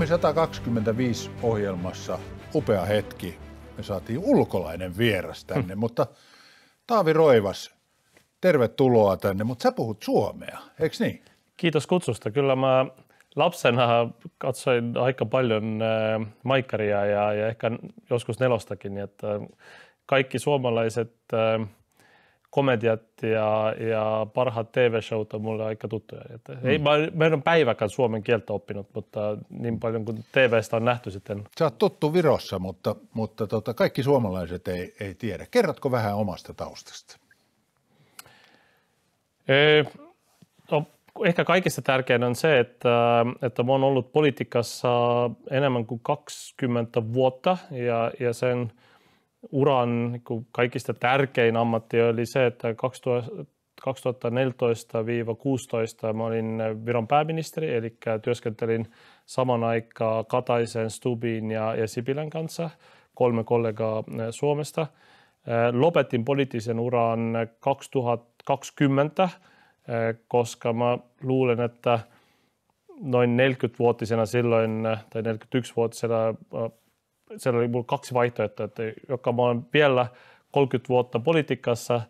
Suomi 125 ohjelmassa upea hetki. Me saatiin ulkolainen vieras tänne, mutta Taavi Roivas, tervetuloa tänne, mutta sä puhut suomea, eikö niin? Kiitos kutsusta. Kyllä mä lapsena katsoin aika paljon äh, maikkaria ja, ja ehkä joskus nelostakin, että kaikki suomalaiset äh, komediat ja, ja parhaat TV-showt on mulle aika tuttuja. Että mm. ei, mä, mä en ole päiväkään suomen kieltä oppinut, mutta niin paljon kuin TVstä on nähty sitten. Sä oot tuttu Virossa, mutta, mutta tota, kaikki suomalaiset ei, ei tiedä. Kerrotko vähän omasta taustasta? Ee, no, ehkä kaikista tärkein on se, että, että mä oon ollut politiikassa enemmän kuin 20 vuotta ja, ja sen uran niin kaikista tärkein ammatti oli se, että 2014-16 mä olin Viron pääministeri, eli työskentelin saman aikaa Kataisen, Stubin ja, ja Sipilän kanssa, kolme kollegaa Suomesta. Lopetin poliittisen uran 2020 koska mä luulen, että noin 40-vuotisena silloin, tai 41-vuotisena, siellä oli mulla kaksi vaihtoehtoa, että joka mä olen vielä 30 vuotta politiikassa,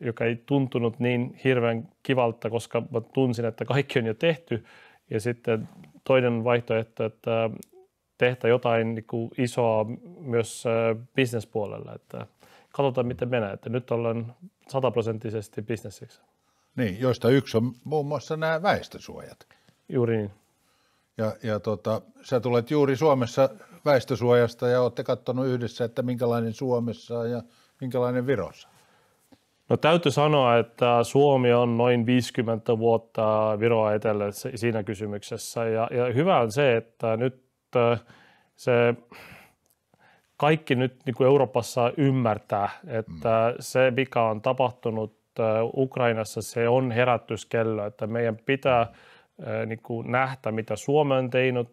joka ei tuntunut niin hirveän kivalta, koska mä tunsin, että kaikki on jo tehty. Ja sitten toinen vaihtoehto, että tehdä jotain niin kuin isoa myös bisnespuolella. Että katsotaan, miten menee. Että nyt ollaan sataprosenttisesti bisnesiksi. Niin, joista yksi on muun muassa nämä väestösuojat. Juuri niin. Ja, ja tota, sä tulet juuri Suomessa väestösuojasta ja olette katsonut yhdessä, että minkälainen Suomessa ja minkälainen Virossa. No täytyy sanoa, että Suomi on noin 50 vuotta Viroa etelä siinä kysymyksessä. Ja, ja hyvä on se, että nyt äh, se kaikki nyt niin kuin Euroopassa ymmärtää, että mm. se mikä on tapahtunut Ukrainassa se on herätyskello, että meidän pitää niin kuin nähdä, mitä Suomi on tehnyt,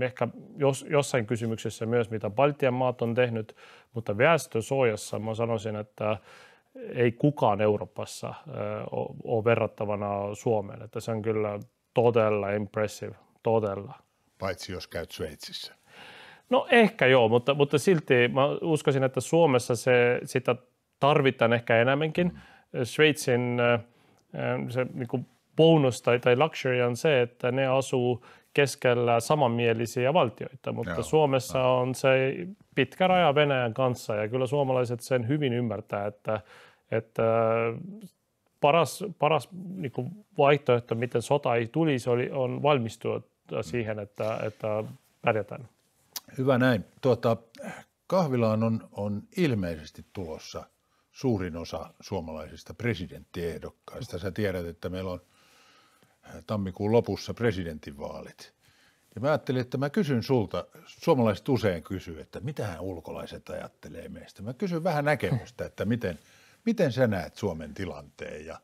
ehkä jos, jossain kysymyksessä myös, mitä Baltian maat on tehnyt, mutta väestösuojassa mä sanoisin, että ei kukaan Euroopassa ole verrattavana Suomeen, että se on kyllä todella impressive, todella. Paitsi jos käyt Sveitsissä. No ehkä joo, mutta, mutta silti mä uskoisin, että Suomessa se, sitä tarvitaan ehkä enemmänkin. Mm Sveitsin se niin kuin bonus tai, tai luxury on se, että ne asuu keskellä samanmielisiä valtioita, mutta Joo, Suomessa no. on se pitkä raja Venäjän kanssa ja kyllä suomalaiset sen hyvin ymmärtää, että, että paras, paras niin kuin vaihtoehto, miten sota ei tulisi, oli, on valmistua siihen, että, että pärjätään. Hyvä näin. Tuota, kahvilaan on, on ilmeisesti tulossa – suurin osa suomalaisista presidenttiehdokkaista. Sä tiedät, että meillä on tammikuun lopussa presidentinvaalit. Ja mä ajattelin, että mä kysyn sulta, suomalaiset usein kysyy, että mitä ulkolaiset ajattelee meistä. Mä kysyn vähän näkemystä, että miten, miten sä näet Suomen tilanteen ja,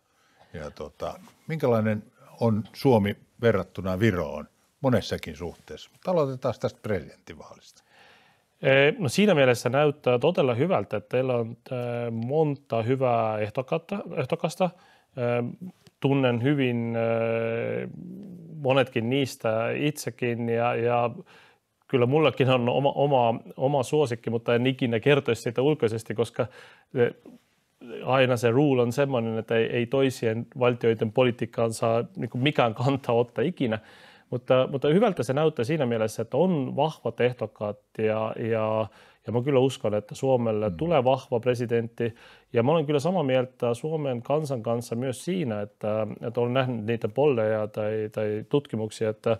ja tota, minkälainen on Suomi verrattuna Viroon monessakin suhteessa. Mutta aloitetaan tästä presidentinvaalista. No siinä mielessä näyttää todella hyvältä, että teillä on monta hyvää ehdokasta. Tunnen hyvin monetkin niistä itsekin ja, ja kyllä mullakin on oma, oma, oma suosikki, mutta en ikinä kertoisi siitä ulkoisesti, koska aina se rule on sellainen, että ei, ei toisien valtioiden politiikkaan saa niin mikään kantaa ottaa ikinä. Mutta, mutta hyvältä se näyttää siinä mielessä, että on vahvat ehdokkaat ja, ja, ja mä kyllä uskon, että Suomelle mm. tulee vahva presidentti. Ja mä olen kyllä samaa mieltä Suomen kansan kanssa myös siinä, että, että olen nähnyt niitä polleja tai, tai tutkimuksia, että,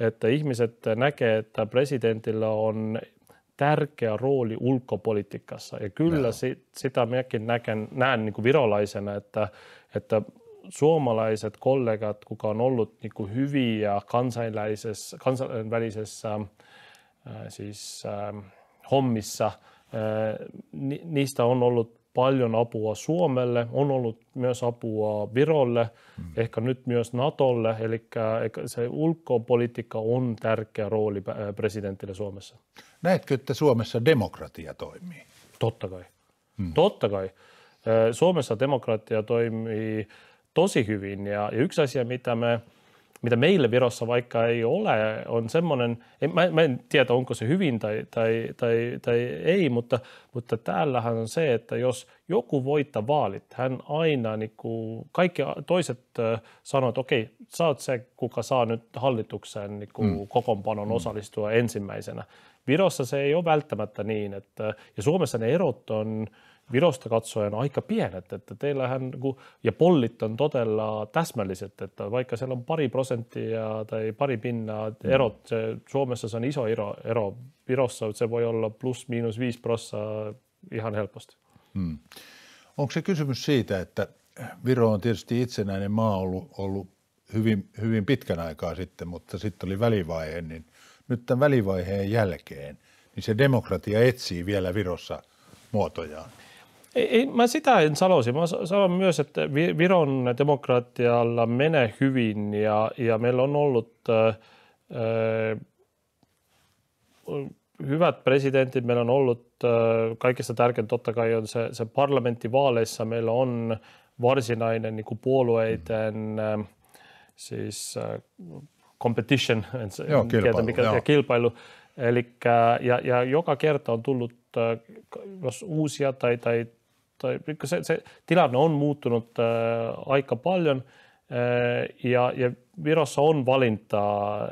että ihmiset näkee, että presidentillä on tärkeä rooli ulkopolitiikassa. Ja kyllä no. si, sitä minäkin näen, näen niin kuin virolaisena, että, että suomalaiset kollegat, kuka on ollut niin kuin hyviä kansainvälisessä, kansainvälisessä äh, siis, äh, hommissa, ni, niistä on ollut paljon apua Suomelle, on ollut myös apua Virolle, mm. ehkä nyt myös Natolle, eli se ulkopolitiikka on tärkeä rooli presidentille Suomessa. Näetkö, että Suomessa demokratia toimii? Totta kai. Mm. Totta kai. Suomessa demokratia toimii tosi hyvin. Ja, ja yksi asia, mitä me, mitä meille Virossa vaikka ei ole, on semmoinen, mä, mä en tiedä onko se hyvin tai, tai, tai, tai ei, mutta, mutta täällähän on se, että jos joku voittaa vaalit, hän aina, niin kuin, kaikki toiset sanoo, että okei, sä oot se, kuka saa nyt hallitukseen niin kuin, mm. kokoonpanon mm. osallistua ensimmäisenä. Virossa se ei ole välttämättä niin, että, ja Suomessa ne erot on, Virosta katsoen aika pienet, että teillähän, ja pollit on todella täsmälliset, että vaikka siellä on pari prosenttia tai pari pinnaa mm. erot, se, Suomessa se on iso ero, ero, Virossa se voi olla plus miinus viisi prossaa ihan helposti. Hmm. Onko se kysymys siitä, että Viro on tietysti itsenäinen maa ollut, ollut hyvin, hyvin pitkän aikaa sitten, mutta sitten oli välivaihe, niin nyt tämän välivaiheen jälkeen, niin se demokratia etsii vielä Virossa muotojaan. Ei, ei, mä sitä en sanoisi. Mä sanon myös, että Viron demokratialla menee hyvin ja, ja meillä on ollut äh, hyvät presidentit. Meillä on ollut äh, kaikista tärkein totta kai on se, se parlamenttivaaleissa. Meillä on varsinainen niin kuin puolueiden äh, siis äh, competition, en, joo, kilpailu, tiedä, mikä, joo. ja kilpailu. Elikkä, ja, ja joka kerta on tullut, äh, jos uusia tai, tai tai se, se tilanne on muuttunut ää, äh, aika paljon ää, äh, ja, ja Virossa on valintaa äh,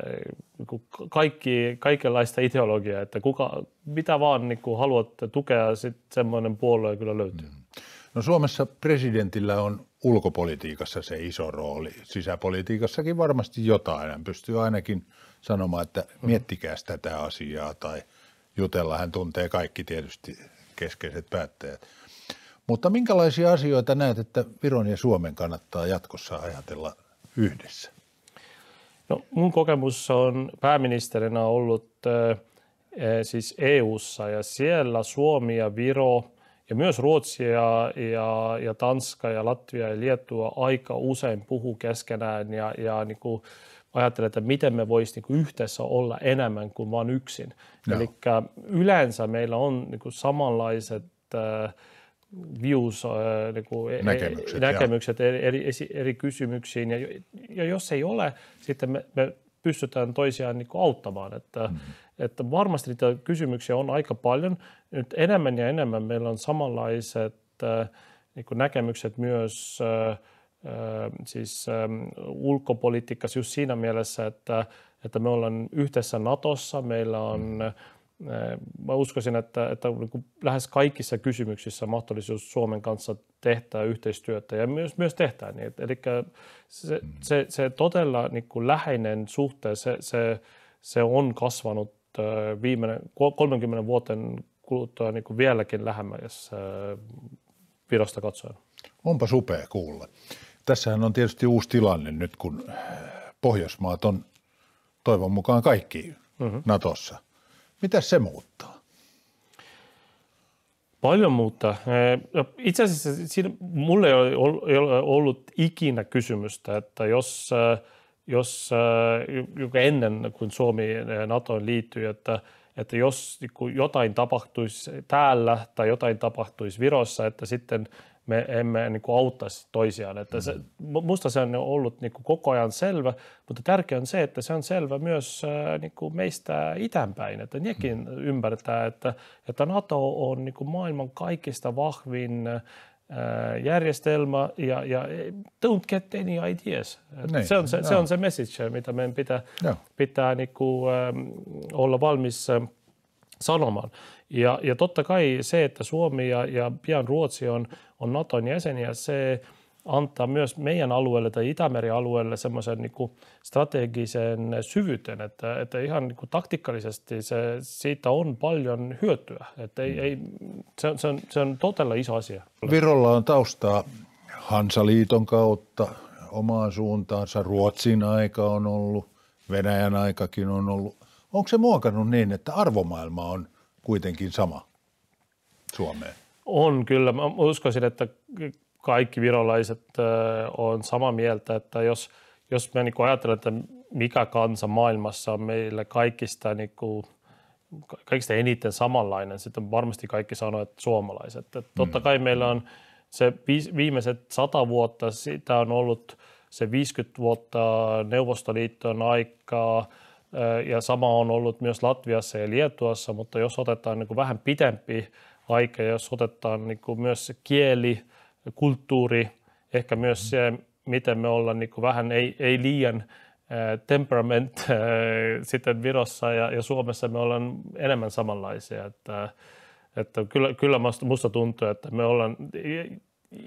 kaikki, kaikenlaista ideologiaa, että kuka, mitä vaan niin kuin haluat tukea, sitten semmoinen puolue kyllä löytyy. Mm. No Suomessa presidentillä on ulkopolitiikassa se iso rooli. Sisäpolitiikassakin varmasti jotain. Hän pystyy ainakin sanomaan, että mm. miettikää tätä asiaa tai jutella. Hän tuntee kaikki tietysti keskeiset päättäjät. Mutta minkälaisia asioita näet, että Viron ja Suomen kannattaa jatkossa ajatella yhdessä? No, mun kokemus on pääministerinä ollut äh, siis EU:ssa ja siellä Suomi ja Viro ja myös Ruotsi ja, ja, ja Tanska ja Latvia ja Liettua aika usein puhuu keskenään ja, ja niin kuin ajattelen, että miten me voisimme niin yhdessä olla enemmän kuin vain yksin. Eli yleensä meillä on niin kuin samanlaiset äh, views, äh, niin kuin e- näkemykset, näkemykset eri, eri, eri kysymyksiin. Ja, ja jos ei ole, sitten me, me pystytään toisiaan niin auttamaan. Että, mm. että varmasti niitä kysymyksiä on aika paljon. Nyt enemmän ja enemmän meillä on samanlaiset äh, niin näkemykset myös äh, siis ulkopolitiikassa just siinä mielessä, että, että me ollaan yhdessä Natossa, meillä on mm Mä uskoisin, että, että niin lähes kaikissa kysymyksissä mahdollisuus Suomen kanssa tehdä yhteistyötä ja myös, myös tehdään niin. Eli se, se, se todella niin kuin läheinen suhte, se, se, se on kasvanut viimeinen 30 vuoten kuluttua niin kuin vieläkin lähemmäs Virosta katsoen. Onpa supea kuulla. Tässähän on tietysti uusi tilanne nyt, kun Pohjoismaat on toivon mukaan kaikki mm-hmm. Natossa – mitä se muuttaa? Paljon muuttaa. No, itse asiassa siinä mulle ei ole ollut ikinä kysymystä, että jos, jos ennen kuin Suomi NATOon liittyy, että, että jos jotain tapahtuisi täällä tai jotain tapahtuisi Virossa, että sitten – me emme niin kuin auttaisi toisiaan. Että se, musta se on ollut niin kuin koko ajan selvä, mutta tärkeää on se, että se on selvä myös niin kuin meistä itänpäin, että nekin mm. ymmärtää, että, että NATO on niin kuin maailman kaikista vahvin järjestelmä ja, ja don't get any ideas. Niin, se, on se, no. se on se message, mitä meidän pitää, no. pitää niin kuin, olla valmis sanomaan. Ja, ja totta kai se, että Suomi ja, ja pian Ruotsi on, on Naton jäseniä, se antaa myös meidän alueelle tai Itämeri-alueelle semmoisen niin strategisen syvyyden, että, että ihan niin kuin se, siitä on paljon hyötyä. Että ei, ei, se, se, on, se on todella iso asia. Virolla on taustaa Hansaliiton kautta omaan suuntaansa. Ruotsin aika on ollut, Venäjän aikakin on ollut. Onko se muokannut niin, että arvomaailma on kuitenkin sama Suomeen? On kyllä. Mä uskoisin, että kaikki virolaiset on samaa mieltä, että jos, jos me niin ajatellaan, että mikä kansa maailmassa on meillä kaikista, niin kuin, kaikista eniten samanlainen, sitten varmasti kaikki sanoo, että suomalaiset. Että totta mm. kai meillä on se viimeiset sata vuotta, sitä on ollut se 50 vuotta Neuvostoliiton aikaa ja sama on ollut myös Latviassa ja Lietuassa, mutta jos otetaan niin kuin vähän pidempi aika, jos otetaan niin kuin myös se kieli, kulttuuri, ehkä myös se, miten me ollaan niin kuin vähän ei, ei liian temperament sitten Virossa ja, ja Suomessa me ollaan enemmän samanlaisia. Että, että kyllä, kyllä musta tuntuu, että me ollaan,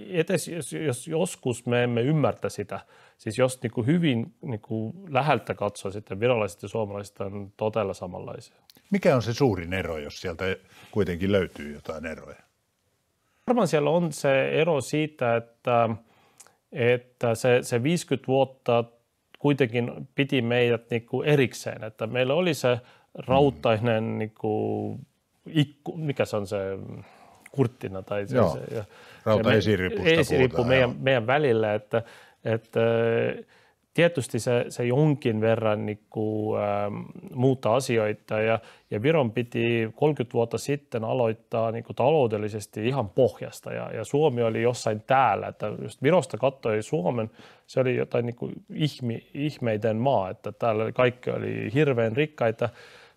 etes jos, jos joskus me emme ymmärtä sitä, siis jos niin kuin hyvin niin kuin läheltä katsoo sitten virolaiset ja suomalaiset on todella samanlaisia. Mikä on se suurin ero, jos sieltä kuitenkin löytyy jotain eroja? Varmaan siellä on se ero siitä, että, että se, se 50 vuotta kuitenkin piti meidät niin kuin erikseen, että meillä oli se rautainen niin kuin, ikku, mikä se on se kurttina tai se, Joo. se ja, Rauta esirippu meidän, meidän välillä, että, että tietysti se, se jonkin verran niin kuin, ähm, muuttaa asioita ja, ja Viron piti 30 vuotta sitten aloittaa niin kuin taloudellisesti ihan pohjasta ja, ja Suomi oli jossain täällä, että just Virosta katsoi Suomen, se oli jotain niin kuin ihmi, ihmeiden maa, että täällä kaikki oli hirveän rikkaita.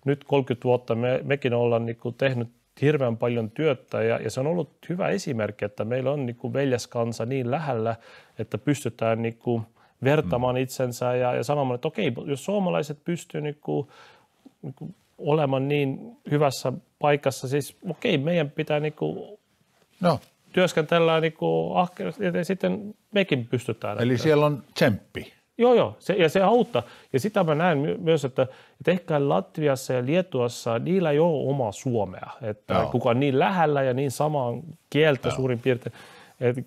Nyt 30 vuotta me, mekin ollaan niin kuin tehnyt hirveän paljon työtä ja, ja se on ollut hyvä esimerkki, että meillä on niin kuin veljeskansa niin lähellä, että pystytään niin kuin vertamaan mm. itsensä ja, ja sanomaan, että okei, jos suomalaiset pystyy niin kuin, niin kuin olemaan niin hyvässä paikassa, siis okei, meidän pitää niin kuin No, työskentellä niin kuin ahkerasti ja sitten mekin pystytään. eli että, siellä on tsemppi. Joo, joo, se, ja se auttaa. Ja sitä mä näen my- myös, että, että ehkä Latviassa ja Lietuassa niillä ei ole omaa suomea, että Joo. kuka on niin lähellä ja niin samaa kieltä Joo. suurin piirtein. Eli,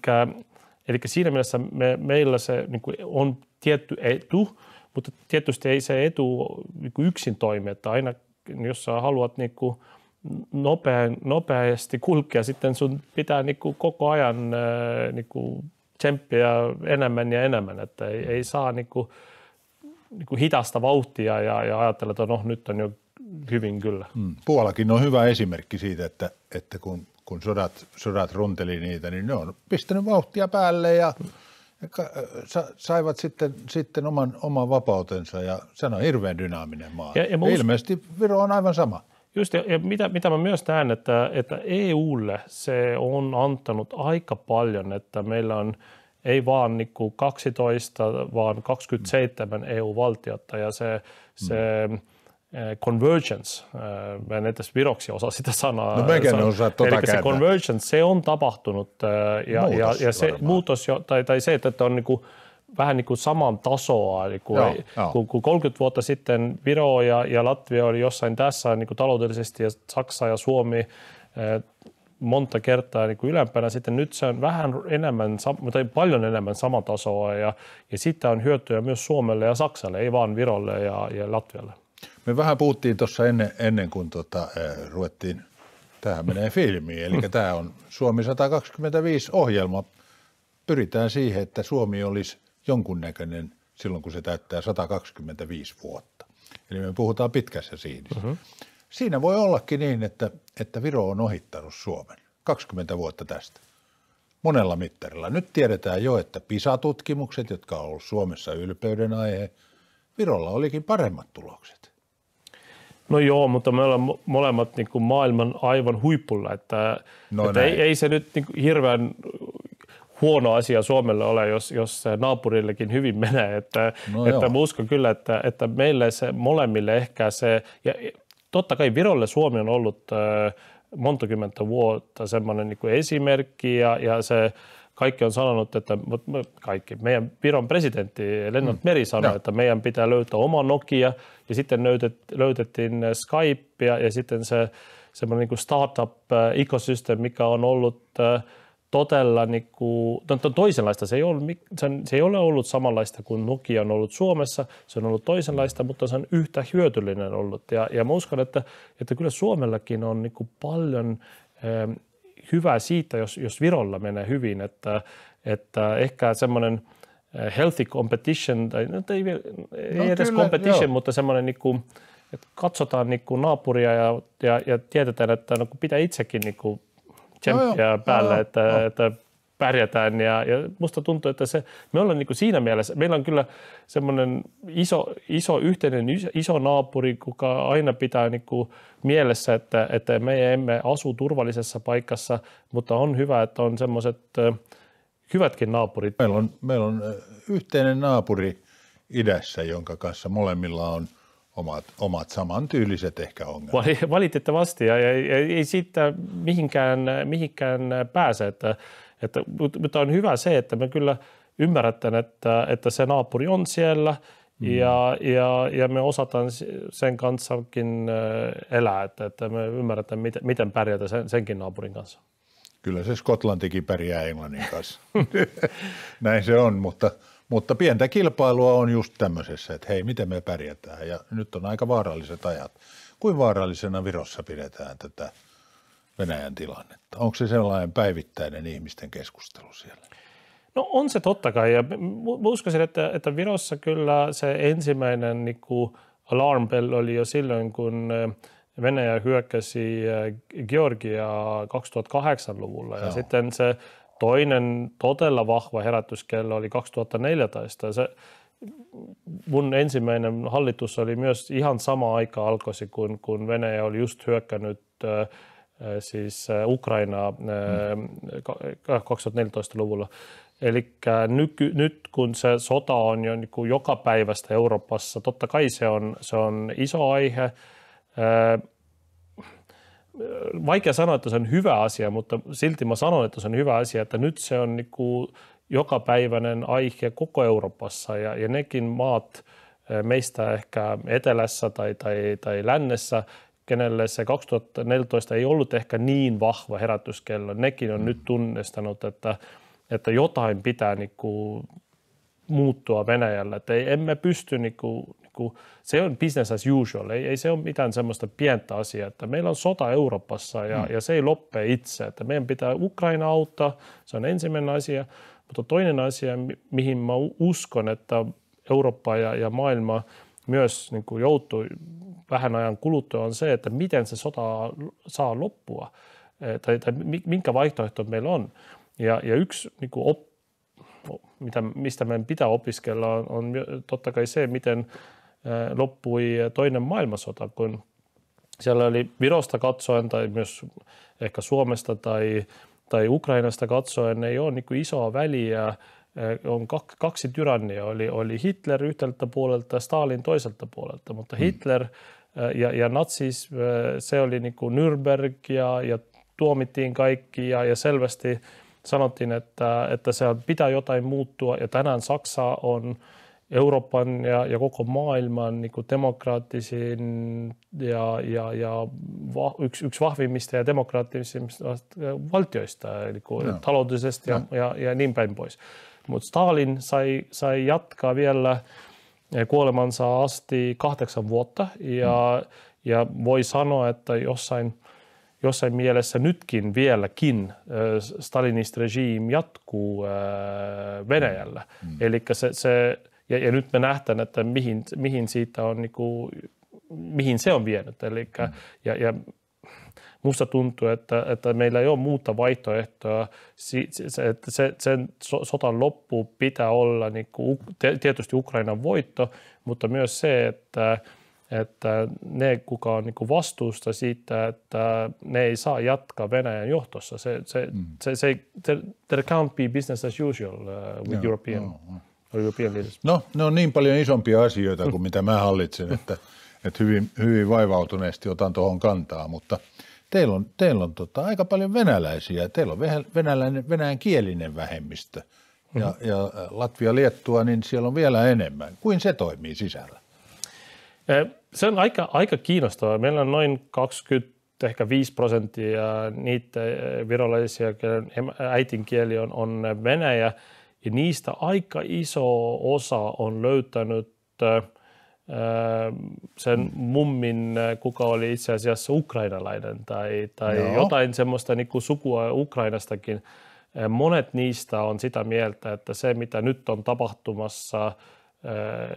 eli siinä mielessä me, meillä se niin kuin on tietty etu, mutta tietysti ei se etu niin kuin yksin toimi, että aina jos sä haluat niin kuin nopean, nopeasti kulkea, sitten sun pitää niin kuin koko ajan ää, niin kuin tsemppiä enemmän ja enemmän, että ei, ei saa niin kuin, niin kuin hidasta vauhtia ja, ja ajatella, että no nyt on jo hyvin kyllä. Mm. Puolakin on hyvä esimerkki siitä, että, että kun, kun sodat, sodat runteli niitä, niin ne on pistänyt vauhtia päälle ja, ja ka- sa, saivat sitten, sitten oman, oman vapautensa ja se on hirveän dynaaminen maa. Ja- ja Ilmeisesti Viro on aivan sama. Just, ja, ja mitä, mitä mä myös näen, että, että EUlle se on antanut aika paljon, että meillä on ei vaan niin kuin 12, vaan 27 EU-valtiota ja se, se eh, convergence, eh, mä en edes viroksi osaa sitä sanaa. No mekään en osaa tota Eli se convergence, se on tapahtunut eh, ja, ja, Muutos ja se varmaan. muutos, jo, tai, tai se, että on niin kuin, vähän niin kuin saman tasoa, niin kuin, Joo, ei- joo. kun, kun 30 vuotta sitten Viro ja, ja Latvia oli jossain tässä niin kuin taloudellisesti ja Saksa ja Suomi eh, monta kertaa niin kuin ylempänä, sitten nyt se on vähän enemmän, tai paljon enemmän sama tasoa ja, ja siitä on hyötyä myös Suomelle ja Saksalle, ei vaan Virolle ja, ja Latvialle. Me vähän puhuttiin tuossa ennen, ennen kuin tota, äh, ruvettiin, tähän menee filmiin, eli tämä on Suomi 125 ohjelma. Pyritään siihen, että Suomi olisi jonkunnäköinen silloin, kun se täyttää 125 vuotta. Eli me puhutaan pitkässä siinissä. Uh-huh. Siinä voi ollakin niin, että, että Viro on ohittanut Suomen 20 vuotta tästä monella mittarilla. Nyt tiedetään jo, että PISA-tutkimukset, jotka on ollut Suomessa ylpeyden aihe, Virolla olikin paremmat tulokset. No joo, mutta me ollaan mo- molemmat niin kuin maailman aivan huipulla, että, No että ei, ei se nyt niin kuin hirveän huono asia Suomelle ole, jos, jos se naapurillekin hyvin menee. Että, No että joo. mä uskon kyllä, että, että meille se molemmille ehkä se, ja ja totta kai Virolle Suomi on ollut äh, monta kymmentä vuotta semmoinen niin kuin esimerkki ja, ja se kaikki on sanonut, että kaikki, meidän Viron presidentti Lennart Meri sanoi, Joo. että meidän pitää löytää oma Nokia ja sitten löytet, löytettiin Skype ja, ja sitten se semmoinen niin startup ecosystem, mikä on ollut äh, todella niin kuin, to- to- toisenlaista. Se ei, ole, se, ei ole ollut samanlaista kuin Nokia on ollut Suomessa, se on ollut toisenlaista, mutta se on yhtä hyötyllinen ollut. Ja, ja mä uskon, että, että kyllä Suomellakin on niin kuin paljon ähm, hyvää siitä, jos, jos Virolla menee hyvin, että, että ehkä semmoinen äh, healthy competition, tai no, ei, ei No edes kyllä, competition, joo. mutta semmoinen niin kuin, että katsotaan niin kuin naapuria ja, ja, ja tiedetään, että no, pitää itsekin niin kuin tsemppiä joo, päällä, joo, että, joo. että pärjätään ja, ja musta tuntuu, että se, me ollaan niin kuin siinä mielessä, meillä on kyllä semmoinen iso, iso yhteinen iso naapuri, kuka aina pitää niin kuin mielessä, että, että me emme asu turvallisessa paikassa, mutta on hyvä, että on semmoiset hyvätkin naapurit. Meillä on, meillä on yhteinen naapuri idässä, jonka kanssa molemmilla on omat, omat samantyyliset ehkä ongelmat. Valitettavasti ja ei, ei siitä mihinkään, mihinkään pääse, että, että, mutta on hyvä se, että me kyllä ymmärrämme, että, että se naapuri on siellä mm. ja, ja, ja me osataan sen kanssakin elää, että, että me ymmärrämme, miten, miten pärjätä sen, senkin naapurin kanssa. Kyllä se Skotlantikin pärjää Englannin kanssa. Näin se on, mutta, mutta pientä kilpailua on just tämmöisessä, että hei, miten me pärjätään. Ja nyt on aika vaaralliset ajat. Kuin vaarallisena Virossa pidetään tätä Venäjän tilannetta? Onko se sellainen päivittäinen ihmisten keskustelu siellä? No on se totta kai. Ja uskoisin, että, että Virossa kyllä se ensimmäinen niin kuin alarm bell oli jo silloin, kun Venäjä hyökkäsi Georgiaa 2008-luvulla. Ja Joo. sitten se toinen todella vahva herätyskello oli 2014. Se, mun ensimmäinen hallitus oli myös ihan sama aika alkoisi, kun, kun Venäjä oli just hyökkännyt äh, siis Ukrainaa äh, 2014-luvulla. Eli nyt kun se sota on jo niin joka päivästä Euroopassa, totta kai se on, se on iso aihe vaikea sanoa, että se on hyvä asia, mutta silti mä sanon, että se on hyvä asia, että nyt se on niin kuin jokapäiväinen aihe koko Euroopassa ja, ja nekin maat meistä ehkä etelässä tai, tai, tai lännessä, kenelle se 2014 ei ollut ehkä niin vahva herätyskello, nekin on mm. nyt tunnistanut, että, että jotain pitää niin kuin muuttua Venäjällä, että ei, emme pysty niin kuin, kuin, se on business as usual, ei, ei se ole mitään semmoista pientä asiaa, että meillä on sota Euroopassa ja, mm. ja se ei loppe itse, että meidän pitää Ukraina auttaa, se on ensimmäinen asia, mutta toinen asia, mihin mä uskon, että Eurooppa ja, ja maailma myös niin kuin joutuu vähän ajan kuluttua, on se, että miten se sota saa loppua e, tai, tai minkä vaihtoehto meillä on. Ja, ja yksi niin kuin op, mitä, mistä meidän pitää opiskella, on, on totta kai se, miten loppui toinen maailmansota, kun siellä oli Virosta katsoen tai myös ehkä Suomesta tai, tai Ukrainasta katsoen ei ole niin isoa väliä. On kaksi tyrannia, oli, oli Hitler yhdeltä puolelta ja Stalin toiselta puolelta, mutta mm. Hitler ja, ja natsis, se oli niin kuin Nürnberg ja, ja tuomittiin kaikki ja, ja selvästi sanottiin, että, että se pitää jotain muuttua ja tänään Saksa on Euroopan ja, ja koko maailman niin kuin demokraattisin ja, ja, ja va, yksi, yksi vahvimmista ja demokraattisimmista valtioista eli kuin no. taloudellisesti ja, ja, ja niin päin pois. Mutta Stalin sai, sai jatkaa vielä kuolemansa asti kahdeksan vuotta ja, mm. ja voi sanoa, että jossain, jossain mielessä nytkin vieläkin Stalinist regime jatkuu Venäjällä. Mm. Eli se, se ja, ja nyt me nähtään, että mihin, mihin siitä on, niin kuin, mihin se on vienyt. Eli, mm. ja, ja musta tuntuu, että, että meillä ei ole muuta vaihtoehtoa. Se, että se, sen sotan loppu pitää olla niin kuin, tietysti Ukrainan voitto, mutta myös se, että, että ne, kuka on niin vastuusta siitä, että ne ei saa jatkaa Venäjän johtossa. Se, se, mm. se, se, there, there can't be business as usual uh, with no, European. No, no. No, ne on niin paljon isompia asioita kuin mitä mä hallitsen, että, että hyvin, hyvin vaivautuneesti otan tuohon kantaa, mutta teillä on, teillä on tota, aika paljon venäläisiä, teillä on venäläinen, venäjän kielinen vähemmistö ja, mm-hmm. ja Latvia, Liettua, niin siellä on vielä enemmän. Kuin se toimii sisällä? Se on aika, aika kiinnostavaa. Meillä on noin 20 ehkä 5 prosenttia niitä virolaisia, äitinkieli on, on venäjä – ja niistä aika iso osa on löytänyt sen mummin, kuka oli itse asiassa ukrainalainen tai, tai jotain semmoista niin kuin sukua Ukrainastakin. Monet niistä on sitä mieltä, että se mitä nyt on tapahtumassa,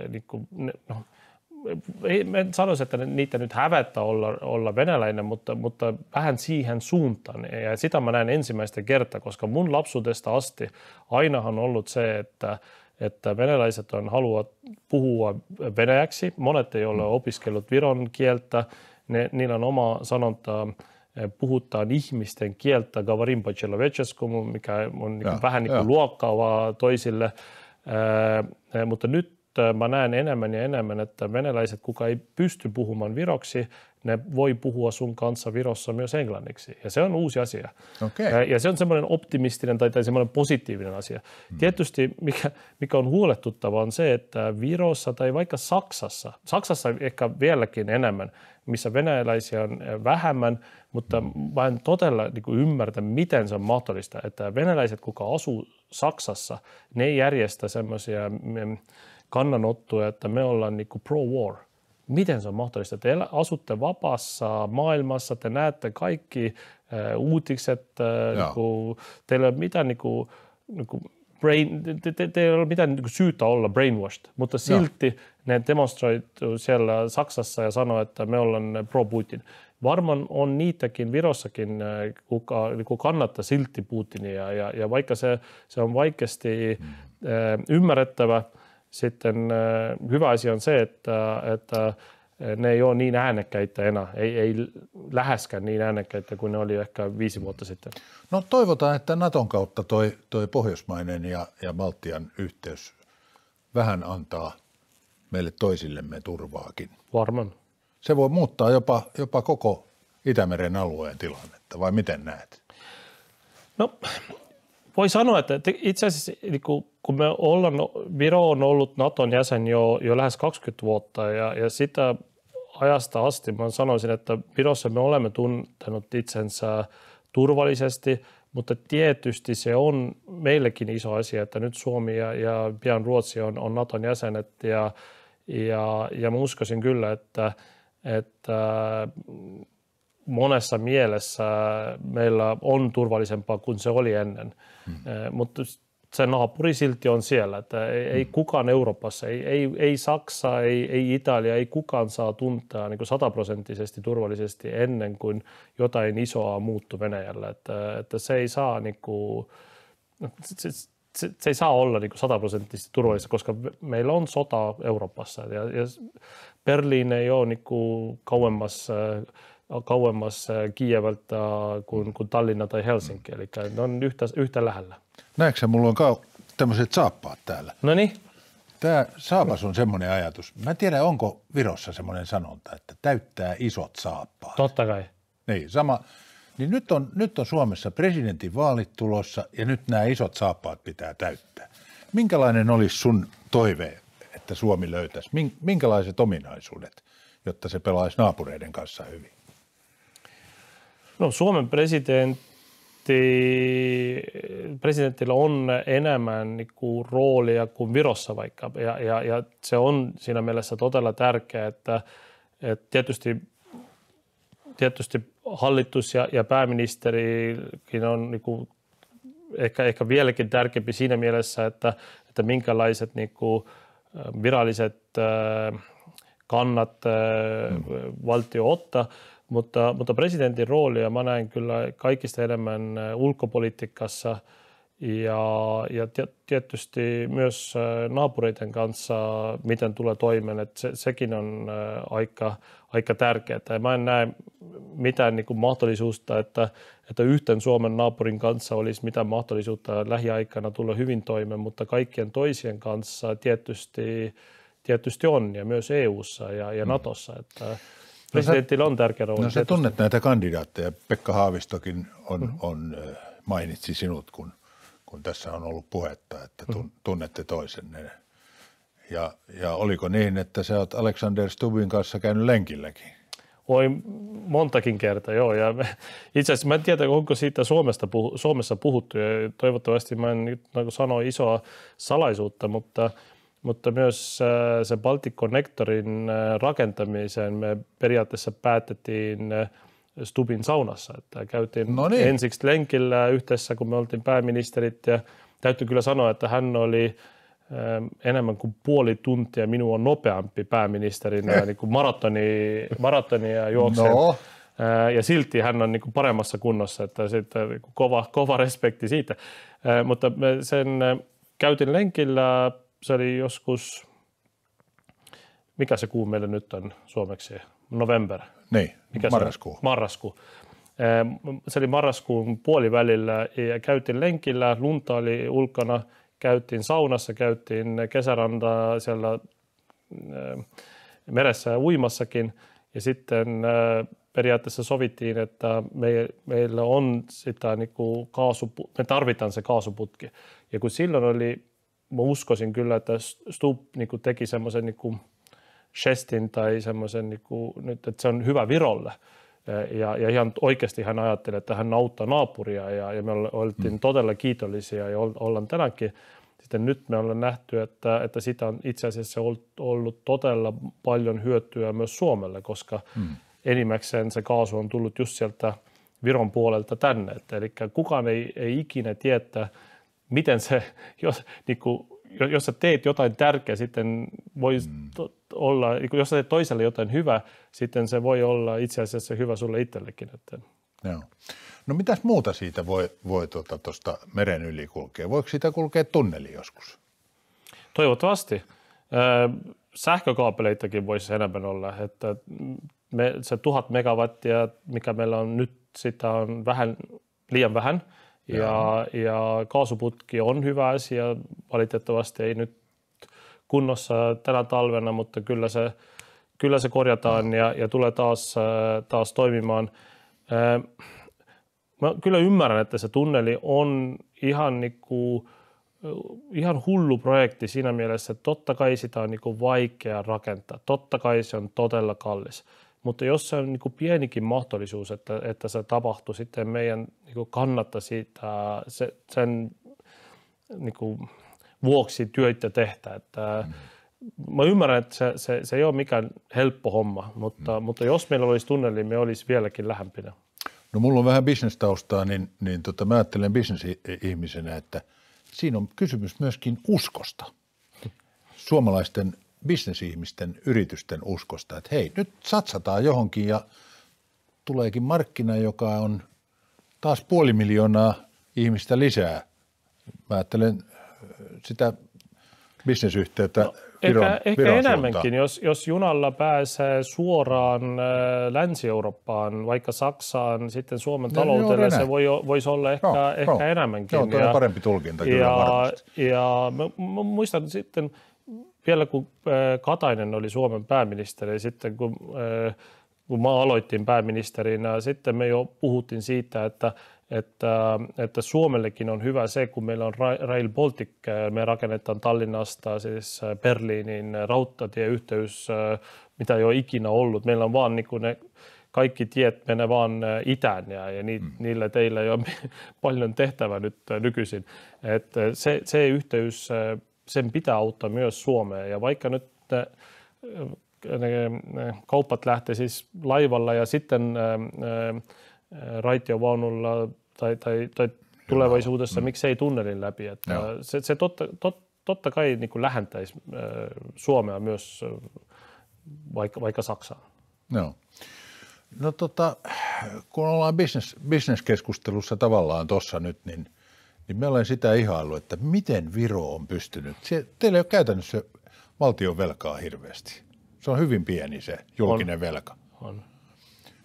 niin kuin, no, mä en sanoisi, että niitä nyt hävettää olla, olla venäläinen, mutta, mutta vähän siihen suuntaan. Ja sitä mä näen ensimmäistä kertaa, koska mun lapsuudesta asti ainahan on ollut se, että, että venäläiset on haluavat puhua venäjäksi. Monet ei ole opiskellut viron kieltä. Ne, niillä on oma sanonta, puhutaan ihmisten kieltä, gavarim po mikä on niin vähän niin kuin luokkaavaa toisille. Ää, mutta nyt mä näen enemmän ja enemmän, että venäläiset, kuka ei pysty puhumaan viroksi, ne voi puhua sun kanssa Virossa myös englanniksi. Ja se on uusi asia. Okay. Ja se on semmoinen optimistinen tai, tai semmoinen positiivinen asia. Hmm. Tietysti mikä, mikä on huolestuttava on se, että Virossa tai vaikka Saksassa, Saksassa ehkä vieläkin enemmän, missä venäläisiä on vähemmän, mutta mä en todella niin ymmärtä, miten se on mahdollista, että venäläiset, kuka asuu Saksassa, ne ei järjestä semmoisia mm, kannanottoja, että me ollaan niin pro-war. Miten se on mahdollista? Te asutte vapaassa maailmassa, te näette kaikki äh, uutiset, äh, niin kuin, teillä ei ole mitään niin kuin, niin kuin brain, te, te, te ei ole mitään niin syytä olla brainwashed, mutta silti Joo. ne demonstroitu siellä Saksassa ja sanoo, että me ollaan pro-Putin. Varmaan on niitäkin Virossakin, kuka, kuka kannattaa silti Putinia ja, ja vaikka se, se on vaikeasti mm. äh, ymmärrettävä, sitten äh, hyvä asia on se, että, että ne ei ole niin äänekkäitä enää, ei, ei läheskään niin äänekkäitä kuin ne oli ehkä viisi vuotta sitten. No toivotaan, että Naton kautta toi, toi pohjoismainen ja, ja Baltian yhteys vähän antaa meille toisillemme turvaakin. Varmaan. Se voi muuttaa jopa, jopa koko Itämeren alueen tilannetta, vai miten näet? No voi sanoa, että itse asiassa niin kun me ollaan, Viro on ollut Naton jäsen jo, jo lähes 20 vuotta ja, ja sitä ajasta asti mä sanoisin, että Virossa me olemme tuntenut itsensä turvallisesti, mutta tietysti se on meillekin iso asia, että nyt Suomi ja, ja pian Ruotsi on, on Naton jäsenet ja, ja, ja mä uskoisin kyllä, että, että monessa mielessä meillä on turvallisempaa kuin se oli ennen. Hmm. Mutta se naapuri silti on siellä, että ei, ei hmm. kukaan Euroopassa, ei, ei, ei Saksa, ei, ei Italia, ei kukaan saa tuntea niin sataprosenttisesti turvallisesti ennen kuin jotain isoa muuttuu Venäjällä, että, että se ei saa niin kuin, se, se, se ei saa olla niin sataprosenttisesti turvallista, koska meillä on sota Euroopassa ja, ja Berliin ei ole niin kuin kauemmas kauemmas Kieveltä kuin, kuin Tallinna tai Helsinki, eli ne on yhtä, yhtä lähellä. Näetkö mulla on kau- tämmöiset saappaat täällä? No niin. Tämä saapas on semmoinen ajatus. Mä en tiedä, onko Virossa semmoinen sanonta, että täyttää isot saappaat. Totta kai. Niin, sama. Niin nyt on, nyt on Suomessa presidentin vaalit tulossa ja nyt nämä isot saappaat pitää täyttää. Minkälainen olisi sun toive, että Suomi löytäisi? Minkälaiset ominaisuudet, jotta se pelaisi naapureiden kanssa hyvin? No Suomen presidentti, presidentillä on enemmän niin kuin roolia kuin Virossa vaikka. Ja, ja, ja se on siinä mielessä todella tärkeää, että, että tietysti, tietysti hallitus ja, ja pääministerikin on niin kuin ehkä, ehkä vieläkin tärkeämpi siinä mielessä, että, että minkälaiset niin kuin viralliset kannat mm. valtio ottaa – mutta, mutta presidentin roolia mä näen kyllä kaikista enemmän äh, ulkopolitiikassa ja, ja tietysti myös äh, naapureiden kanssa, miten tulee toimeen, että se, sekin on äh, aika, aika tärkeää. Ja mä en näe mitään niin kuin mahdollisuutta, että, että yhten Suomen naapurin kanssa olisi mitään mahdollisuutta lähiaikana tulla hyvin toimeen, mutta kaikkien toisien kanssa tietysti, tietysti on ja myös EU:ssa ja, ja mm. Natossa. Että, Presidentillä on tärkeä rooli. No sä tunnet näitä kandidaatteja. Pekka Haavistokin on, mm-hmm. on, mainitsi sinut, kun, kun tässä on ollut puhetta, että tun, mm-hmm. tunnette toisenne. Ja, ja oliko niin, että sä oot Alexander Stubin kanssa käynyt lenkilläkin? Oi, montakin kertaa, joo. Ja itse asiassa mä en tiedä, onko siitä Suomesta puhu, Suomessa puhuttu, ja toivottavasti mä en nyt niin sano isoa salaisuutta, mutta – mutta myös äh, se Baltic Connectorin äh, rakentamiseen me periaatteessa päätettiin äh, Stubin saunassa, että käytiin no niin. ensiksi lenkillä yhdessä, kun me oltiin pääministerit ja täytyy kyllä sanoa, että hän oli enemmän kuin puoli tuntia minua nopeampi pääministerinä niin kuin maratoni, maratonia juoksen. No. Ja silti hän on niin kuin paremmassa kunnossa, että sitten niin kova, kova respekti siitä. Mutta me sen käytin lenkillä, se oli joskus, mikä se kuu meillä nyt on suomeksi? November. Niin, mikä marraskuu. marraskuu. Se oli marraskuun puolivälillä ja käytiin lenkillä, lunta oli ulkona, käytiin saunassa, käytiin kesärantaa siellä meressä uimassakin ja sitten periaatteessa sovittiin, että me, meillä on sitä niin kuin kaasu, me tarvitaan se kaasuputki. Ja kun silloin oli, mä uskoisin kyllä, että Stubb niin kuin teki semmoisen niin gestin tai semmoisen, niin kuin, että se on hyvä Virolle. Ja, ja ihan oikeasti hän ajatteli, että hän auttaa naapuria ja, ja me oltiin mm. todella kiitollisia ja ollaan tänäänkin. Sitten nyt me ollaan nähty, että, että sitä on itse asiassa ollut, todella paljon hyötyä myös Suomelle, koska mm enimmäkseen se kaasu on tullut just sieltä Viron puolelta tänne. Eli kukaan ei, ei ikinä tietää, miten se, jos, niin kuin, jos sä teet jotain tärkeää, sitten voi mm. olla, niin kuin, jos sä teet toiselle jotain hyvää, sitten se voi olla itse asiassa hyvä sulle itsellekin. Että. Joo. No mitäs muuta siitä voi, voi tuota, tuosta meren yli kulkea? Voiko siitä kulkea tunneli joskus? Toivottavasti. Sähkökaapeleitakin voisi enemmän olla, että me, se tuhat megawattia, mikä meillä on nyt, sitä on vähän, liian vähän. Ja, ja kaasuputki on hyvä asia, valitettavasti ei nyt kunnossa tänä talvena, mutta kyllä se, kyllä se korjataan ja, ja tulee taas, taas toimimaan. Mä kyllä ymmärrän, että se tunneli on ihan, niin kuin, ihan hullu projekti siinä mielessä, että totta kai sitä on niin kuin vaikea rakentaa. Totta kai se on todella kallis. Mutta jos se on niin kuin pienikin mahdollisuus, että, että se tapahtuu, sitten meidän niin kuin kannattaa siitä, se, sen niin kuin vuoksi työtä tehdä. Että, mm. Mä ymmärrän, että se, se, se ei ole mikään helppo homma, mutta, mm. mutta jos meillä olisi tunneli, me olisi vieläkin lähempinä. No mulla on vähän bisnestaustaa, niin, niin tota, mä ajattelen bisnesihmisenä, että siinä on kysymys myöskin uskosta. Suomalaisten bisnesihmisten, yritysten uskosta, että hei, nyt satsataan johonkin ja tuleekin markkina, joka on taas puoli miljoonaa ihmistä lisää. Mä ajattelen äh, sitä bisnesyhteyttä no, Viron, ehkä, ehkä Viron enemmänkin, jos, jos junalla pääsee suoraan äh, Länsi-Eurooppaan, vaikka Saksaan, sitten Suomen no, taloudelle, se voi, voisi olla ehkä, no, ehkä no. enemmänkin. Joo, ja, on parempi tulkinta kyllä ja, varmasti. Ja mä, mä muistan sitten – vielä kun äh, Katainen oli Suomen pääministeri, sitten kun, äh, kun mä aloitin pääministerinä, sitten me jo puhuttiin siitä, että, että, että Suomellekin on hyvä se, kun meillä on Rail Baltic, äh, me rakennetaan Tallinnasta siis Berliinin rautatieyhteys, mitä ei ole ikinä ollut. Meillä on vaan niin ne kaikki tiet menee vaan itään ja, ja ni, mm. niillä teillä ei ole paljon tehtävää nyt nykyisin. Et se, se yhteys sen pitää auttaa myös Suomea ja vaikka nyt ne, ne, ne kaupat lähtee siis laivalla ja sitten ää, raitiovaunulla tai, tai, tai tulevaisuudessa, mm. miksei tunnelin läpi. Että se, se totta, tot, totta kai niin kuin lähentäisi Suomea myös vaikka, vaikka Saksaan. Joo. No tota, kun ollaan business, business-keskustelussa tavallaan tuossa nyt, niin – niin mä olen sitä ihaillut, että miten Viro on pystynyt. Se, teillä ei ole käytännössä valtion velkaa hirveästi. Se on hyvin pieni se julkinen on. velka. On.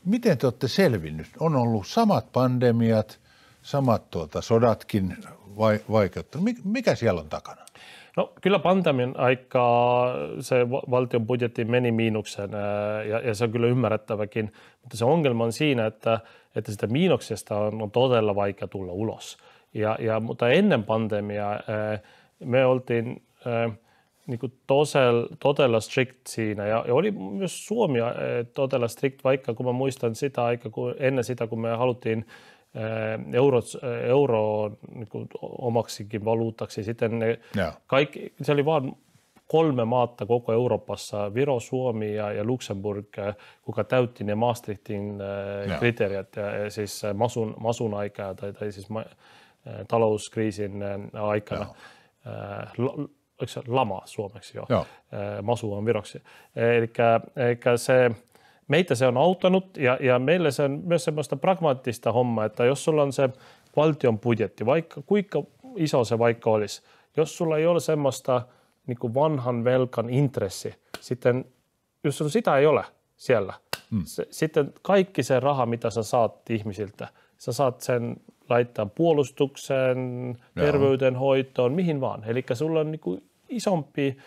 Miten te olette selvinnyt? On ollut samat pandemiat, samat tuota, sodatkin vai, vaikeuttanut. Mikä siellä on takana? No kyllä pandemian aikaa se valtion budjetti meni miinukseen ja, ja se on kyllä ymmärrettäväkin, mutta se ongelma on siinä, että, että sitä miinuksesta on, on todella vaikea tulla ulos. Ja, ja, mutta ennen pandemiaa me oltiin niin kuin tosel, todella strict siinä ja, ja oli myös Suomi todella strict, vaikka kun mä muistan sitä aikaa, kun ennen sitä, kun me haluttiin euro, euro niin omaksikin valuutaksi, sitten ne kaikki, se oli vain kolme maata koko Euroopassa, Viro, Suomi ja, ja Luxemburg, kuka täytti ne Maastrichtin kriteerit, ja, siis masun, masun aikaa tai, tai siis talouskriisin aikana. oliko se lama suomeksi jo, Joo. masu on viroksi. Eli, se, meitä se on auttanut ja, ja meille se on myös semmoista pragmaattista hommaa, että jos sulla on se valtion budjetti, vaikka kuinka iso se vaikka olisi, jos sulla ei ole semmoista niin kuin vanhan velkan intressi, sitten jos sulla sitä ei ole siellä, hmm. se, sitten kaikki se raha, mitä sä saat ihmisiltä, sä saat sen laittaa puolustukseen, terveydenhoitoon, mihin vaan. Eli sulla on niin kuin isompi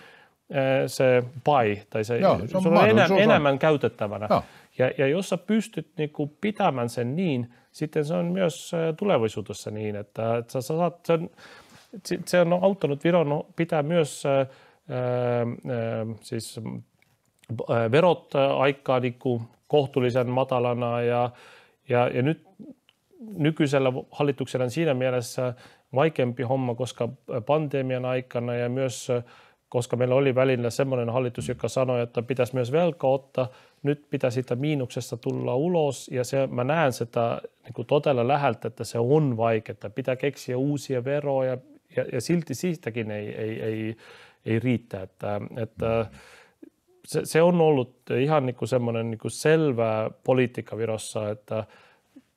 se pai, tai se, Joo, se on sulla on enä, enemmän käytettävänä. Ja, ja jos sä pystyt niin kuin pitämään sen niin, sitten se on myös tulevaisuudessa niin, että, että sä saat, se, on, se on auttanut Viron pitää myös ää, ää, siis, verot aikaa niin kuin kohtuullisen matalana ja, ja, ja nyt nykyisellä hallituksella siinä mielessä vaikeampi homma, koska pandemian aikana ja myös koska meillä oli välillä semmoinen hallitus, joka sanoi, että pitäisi myös velka ottaa, nyt pitää siitä miinuksesta tulla ulos. Ja se, mä näen sitä niin kuin todella läheltä, että se on vaikeaa, pitää keksiä uusia veroja ja, ja silti siitäkin ei, ei, ei, ei riitä, että, että se, se on ollut ihan niin kuin semmoinen niin kuin selvä politiikka Virossa, että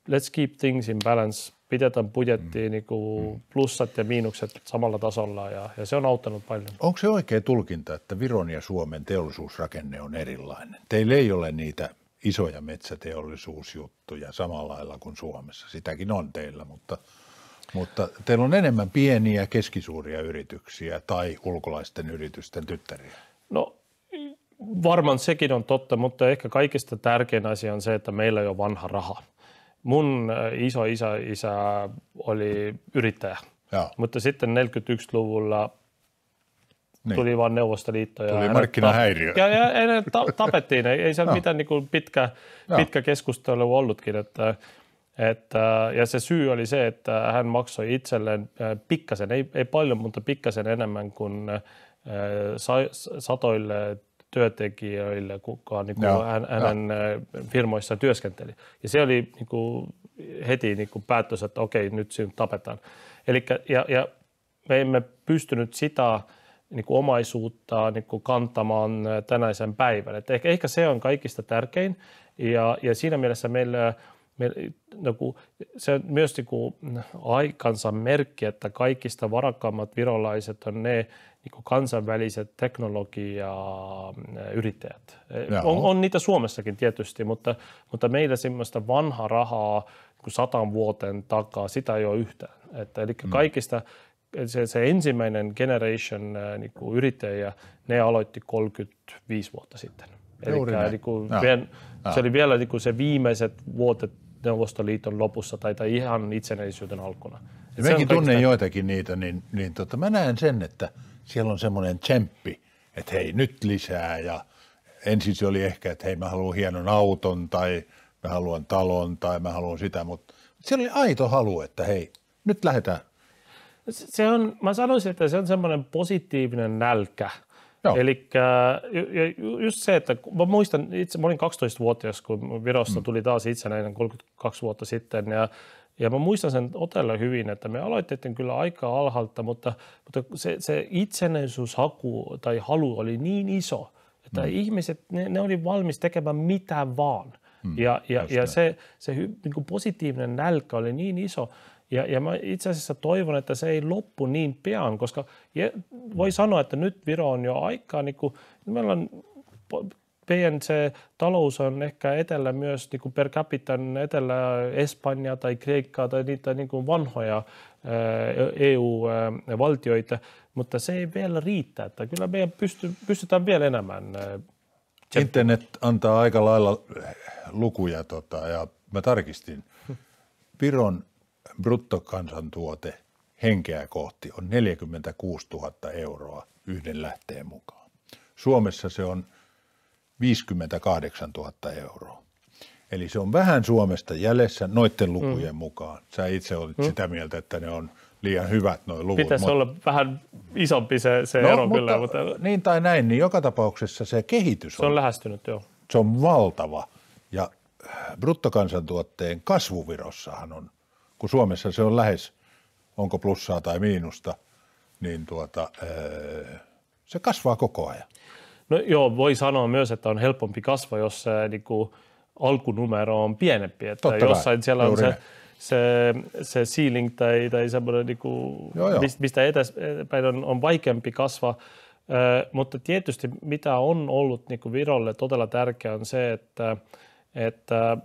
let's keep things in balance, pidetään budjettiin mm. niin kuin plussat ja miinukset samalla tasolla ja, ja se on auttanut paljon. Onko se oikea tulkinta, että Viron ja Suomen teollisuusrakenne on erilainen? Teillä ei ole niitä isoja metsäteollisuusjuttuja samalla lailla kuin Suomessa. Sitäkin on teillä, mutta, mutta teillä on enemmän pieniä, keskisuuria yrityksiä tai ulkolaisten yritysten tyttäriä. No varmaan sekin on totta, mutta ehkä kaikista tärkein asia on se, että meillä ei ole vanha raha mun äh, iso isä, isä oli yrittäjä, ja. mutta sitten 41-luvulla niin. tuli vaan Neuvostoliitto. Ja tuli markkinahäiriö. Ja, ja, ja ta, tapettiin, ei, ei se no. mitään niin kuin pitkä, no. pitkä keskustelu ollutkin. Että, että, ja se syy oli se, että hän maksoi itselleen äh, pikkasen, ei, ei paljon, mutta pikkasen enemmän kuin äh, satoille työntekijöille, kuka niin kuin hän, hänen ja. firmoissa työskenteli. Ja se oli niin kuin heti niin kuin päätös, että okei, nyt sinut tapetaan. Elikkä, ja, ja me emme pystynyt sitä niin kuin omaisuutta niin kuin kantamaan tänäisen päivän. Et ehkä, ehkä se on kaikista tärkein ja, ja siinä mielessä meillä me, no kun, se on myös niin kuin aikansa merkki, että kaikista varakkaammat virolaiset on ne niin kansainväliset teknologiayrittäjät. On, on niitä Suomessakin tietysti, mutta, mutta meillä semmoista vanhaa rahaa niin satan vuoteen takaa, sitä ei ole yhtään. Että, eli mm. kaikista se, se ensimmäinen generation niin kuin yrittäjä, ne aloitti 35 vuotta sitten. Eli niin kuin, vien, se oli vielä niin kuin se viimeiset vuodet Neuvostoliiton lopussa tai, tai ihan itsenäisyyden alkuna. Ja mekin tunnen joitakin niitä, niin, niin tota, mä näen sen, että – siellä on semmoinen tsemppi, että hei nyt lisää ja ensin se oli ehkä, että hei mä haluan hienon auton tai mä haluan talon tai mä haluan sitä, mutta se oli aito halu, että hei nyt lähdetään. Se on, mä sanoisin, että se on semmoinen positiivinen nälkä. Eli just se, että mä muistan, itse mä olin 12-vuotias, kun Virosta mm. tuli taas itsenäinen 32 vuotta sitten ja ja mä muistan sen otella hyvin, että me aloitettiin kyllä aika alhaalta, mutta, mutta se, se itsenäisyyshaku tai halu oli niin iso, että mm. ihmiset, ne, ne oli valmis tekemään mitä vaan. Mm, ja ja, ja se, se niin kuin positiivinen nälkä oli niin iso. Ja, ja mä itse asiassa toivon, että se ei loppu niin pian, koska voi sanoa, että nyt Viro on jo aikaa, niin kuin, meillä on se talous on ehkä etelä myös niin kuin per capita etelä Espanja tai Kreikkaa tai niitä niin kuin vanhoja EU-valtioita, mutta se ei vielä riitä. Että kyllä meidän pysty, pystytään vielä enemmän. Internet antaa aika lailla lukuja tota, ja mä tarkistin. Viron bruttokansantuote henkeä kohti on 46 000 euroa yhden lähteen mukaan. Suomessa se on 58 000 euroa. Eli se on vähän Suomesta jäljessä noiden lukujen mm. mukaan. Sä itse olit mm. sitä mieltä, että ne on liian hyvät noin luvut. Pitäisi mutta... olla vähän isompi se, se no, ero mutta, kyllä. Mutta... Niin tai näin, niin joka tapauksessa se kehitys on... Se on lähestynyt, joo. Se on valtava. Ja äh, bruttokansantuotteen kasvuvirossahan on, kun Suomessa se on lähes, onko plussaa tai miinusta, niin tuota, Se kasvaa koko ajan. No joo, voi sanoa myös, että on helpompi kasvaa, jos se niin kuin, alkunumero on pienempi. Että Totta jossain siellä on juuri se, se, se ceiling tai, tai semmoinen, niin kuin, Joo, joo. mis- mistä eteenpäin on, on vaikeampi kasvaa. Ö, mutta tietysti mitä on ollut niin kuin Virolle todella tärkeää on se, että, että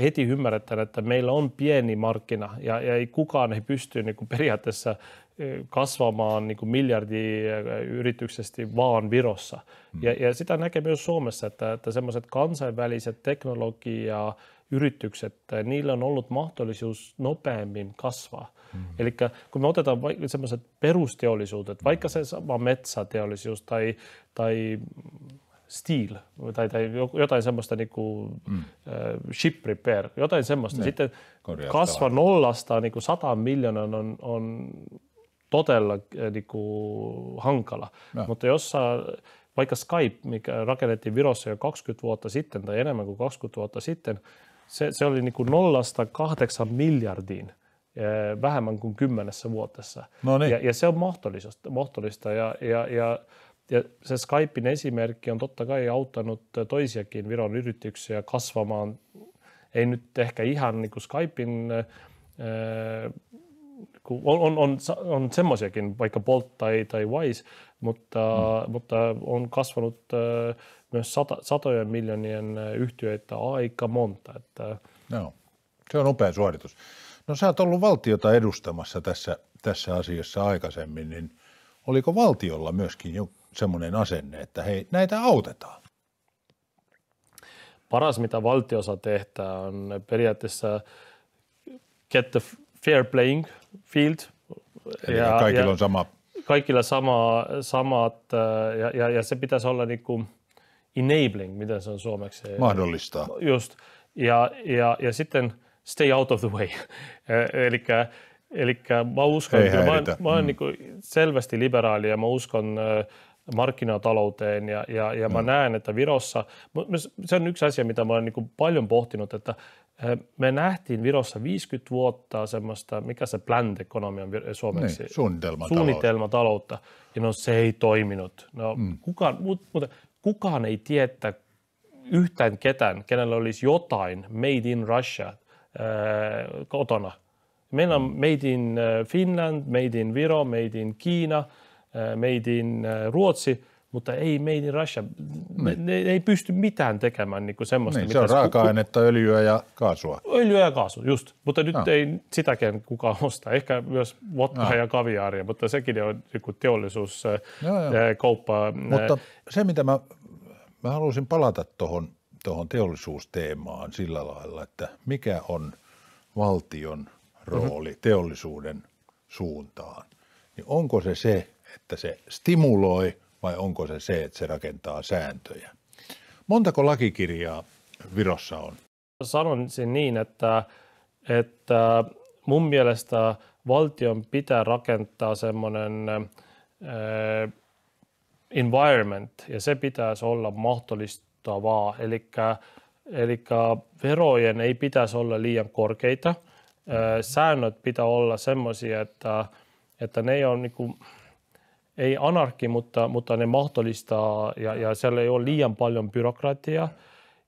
heti ymmärretään, että meillä on pieni markkina ja, ja ei kukaan ei pysty niin kuin periaatteessa ö, kasvamaan niin kuin miljardi ö, yrityksesti vaan Virossa. Mm. Ja, ja sitä näkee myös Suomessa, että, että semmoiset kansainväliset teknologia yritykset, niillä on ollut mahdollisuus nopeammin kasvaa. Mm. Eli kun me otetaan semmoiset perusteollisuudet, vaikka se sama metsäteollisuus tai, tai steel tai, tai jotain semmoista niin kuin, mm. ship repair, jotain semmoista. Ne, Sitten kasva nollasta niin kuin 100 miljoonaa on, on todella niin kuin, hankala. No. Mutta jos sä, vaikka Skype, mikä rakennettiin Virossa jo 20 vuotta sitten tai enemmän kuin 20 vuotta sitten, se, se oli niin kuin nollasta kahdeksan miljardiin vähemmän kuin kymmenessä vuotessa. No niin. ja, ja se on mahdollista, mahdollista ja, ja, ja, ja se Skypein esimerkki on totta kai auttanut toisiakin Viron yrityksiä kasvamaan, ei nyt ehkä ihan niin kuin Skypein, kun on, on, on, on semmoisiakin, vaikka Bolt tai, tai Wise, mutta, mm. mutta on kasvanut eh, myös sata, satojen miljoonien eh, yhtiöitä aika monta. Että, Joo, se on upea suoritus. No sä oot ollut valtiota edustamassa tässä, tässä asiassa aikaisemmin, niin oliko valtiolla myöskin jo semmoinen asenne, että hei, näitä autetaan? paras, mitä valtio saa tehdä, on periaatteessa get the fair playing field. Eli ja, kaikilla ja, on sama, kaikilla sama, samat, äh, ja, ja, ja se pitäisi olla niin kuin enabling, miten se on suomeksi. mahdollistaa. Just, ja, ja, ja sitten stay out of the way. Eli Eli mä uskon, Ei että mä, oon- mä olen Mm. niin selvästi liberaali ja mä uskon äh, markkinatalouteen ja, ja, ja mä näen, että Virossa, se on yksi asia, mitä mä olen niin paljon pohtinut, että äh, me nähtiin Virossa 50 vuotta semmoista, mikä se planned economy on suomeksi? Niin, suunnitelmatalous. Suunnitelmataloutta. Ja no se ei toiminut. No, mm. kukaan, mut, mutta kukaan ei tiedä yhtään ketään, kenellä olisi jotain made in Russia äh, kotona. Meillä on made in äh, Finland, made in Viro, made in Kiina, made in äh, Ruotsi, mutta ei made in Russia. Ne, ne ei pysty mitään tekemään niin kuin semmoista. Niin, se on raaka-ainetta, öljyä ja kaasua. Öljyä ja kaasu, just. Mutta nyt Ah. ei sitäkään kukaan osta. Ehkä myös vodkaa Ah. ja kaviaaria, mutta sekin on joku teollisuus, Joo, joo. äh, kauppa. Mutta se, mitä mä, mä haluaisin palata tuohon tohon teollisuusteemaan sillä lailla, että mikä on valtion rooli mm-hmm. teollisuuden suuntaan, niin onko se se, että se stimuloi vai onko se se, että se rakentaa sääntöjä? Montako lakikirjaa Virossa on? sanoisin niin, että, että mun mielestä valtion pitää rakentaa semmoinen äh, environment ja se pitäisi olla mahdollistavaa. Eli, eli verojen ei pitäisi olla liian korkeita. Äh, säännöt pitää olla semmoisia, että, että ne on niin kuin, ei anarki, mutta, mutta ne mahdollistaa ja, ja siellä ei ole liian paljon byrokratiaa.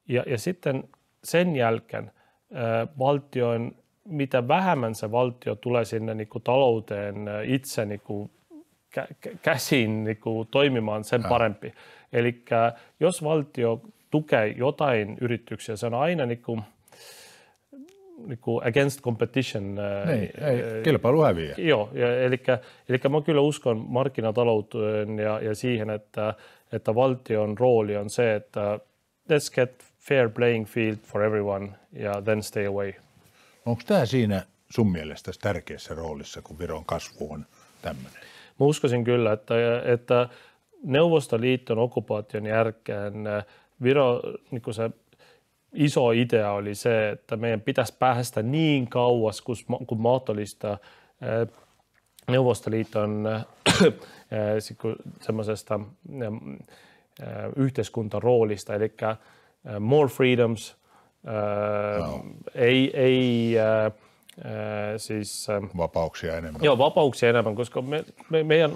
Ja, ja sitten sen jälkeen ää, valtion, mitä vähemmän se valtio tulee sinne niin kuin talouteen itse niin kuin kä- kä- käsin niin kuin toimimaan, sen parempi. Eli jos valtio tukee jotain yrityksiä, se on aina niin kuin, niin kuin against competition. ää, Niin, ei, kilpailu häviää. Joo, ja, eli, eli mä kyllä uskon markkinatalouteen ja, ja siihen, että, että valtion rooli on se, että let's get fair playing field for everyone ja then stay away. Onko tämä siinä sun mielestä tärkeässä roolissa, kun Viron kasvu on tämmöinen? Mä uskoisin kyllä, että, että Neuvostoliiton okupaation jälkeen äh, Viro, niin se iso idea oli se, että meidän pitäisi päästä niin kauas kuin, kuin mahdollista äh, Neuvostoliiton äh, kun semmoisesta ähm, äh, yhteiskuntaroolista, eli äh, more freedoms, äh, Joo. ei, ei äh, siis... Vapauksia enemmän. Joo, vapauksia enemmän, koska me, me, meidän,